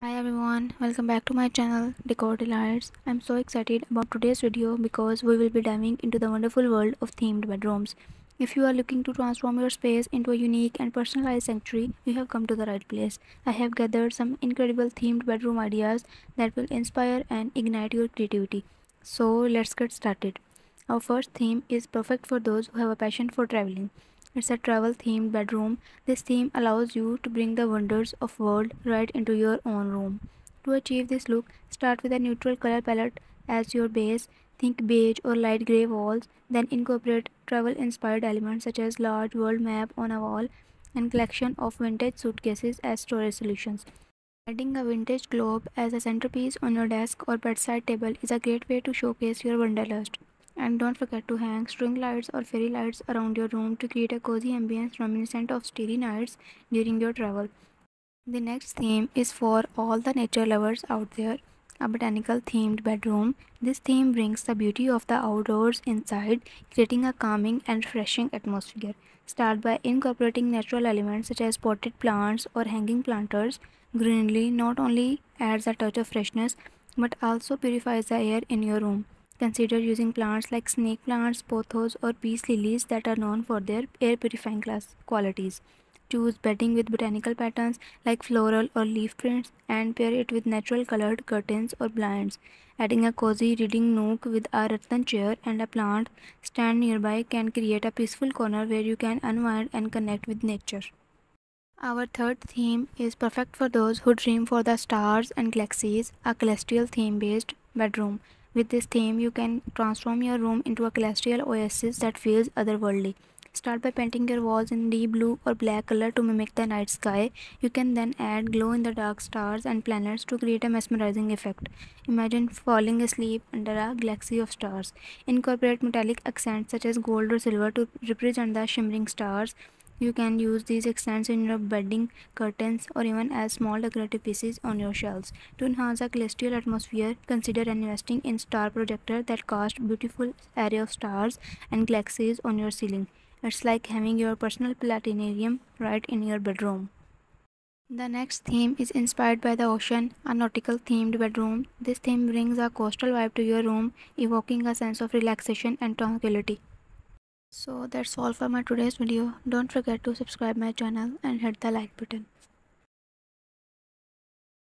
Hi everyone, welcome back to my channel Decor Delights. I'm so excited about today's video because we will be diving into the wonderful world of themed bedrooms. If you are looking to transform your space into a unique and personalized sanctuary, you have come to the right place. I have gathered some incredible themed bedroom ideas that will inspire and ignite your creativity. So let's get started. Our first theme is perfect for those who have a passion for traveling. It's a travel themed bedroom. This theme allows you to bring the wonders of world right into your own room. To achieve this look, start with a neutral color palette as your base. Think beige or light gray walls, then incorporate travel inspired elements such as a large world map on a wall and collection of vintage suitcases as storage solutions. Adding a vintage globe as a centerpiece on your desk or bedside table is a great way to showcase your wanderlust. And don't forget to hang string lights or fairy lights around your room to create a cozy ambience reminiscent of starry nights during your travel. The next theme is for all the nature lovers out there. A botanical themed bedroom. This theme brings the beauty of the outdoors inside, creating a calming and refreshing atmosphere. Start by incorporating natural elements such as potted plants or hanging planters. Greenery not only adds a touch of freshness but also purifies the air in your room. Consider using plants like snake plants, pothos, or peace lilies that are known for their air purifying qualities. Choose bedding with botanical patterns like floral or leaf prints and pair it with natural colored curtains or blinds. Adding a cozy reading nook with a rattan chair and a plant stand nearby can create a peaceful corner where you can unwind and connect with nature. Our third theme is perfect for those who dream for the stars and galaxies, a celestial theme based bedroom. With this theme, you can transform your room into a celestial oasis that feels otherworldly. Start by painting your walls in deep blue or black color to mimic the night sky. You can then add glow in the dark stars and planets to create a mesmerizing effect. Imagine falling asleep under a galaxy of stars. Incorporate metallic accents such as gold or silver to represent the shimmering stars. You can use these accents in your bedding, curtains, or even as small decorative pieces on your shelves. To enhance a celestial atmosphere, consider investing in star projector that cast beautiful array of stars and galaxies on your ceiling. It's like having your personal planetarium right in your bedroom. The next theme is inspired by the ocean, a nautical themed bedroom. This theme brings a coastal vibe to your room, evoking a sense of relaxation and tranquility. So that's all for my today's video. Don't forget to subscribe my channel and hit the like button.